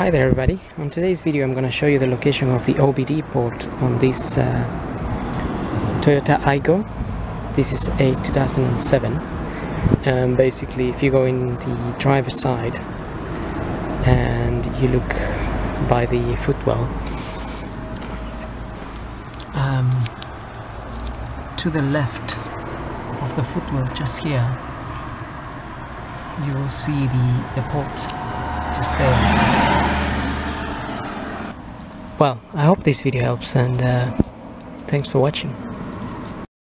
Hi there everybody, on today's video I'm going to show you the location of the OBD port on this uh, Toyota Aygo. This is a 2007. Um, basically if you go in the driver's side and you look by the footwell um, to the left of the footwell just here you will see the, the port just there well, I hope this video helps and uh, thanks for watching.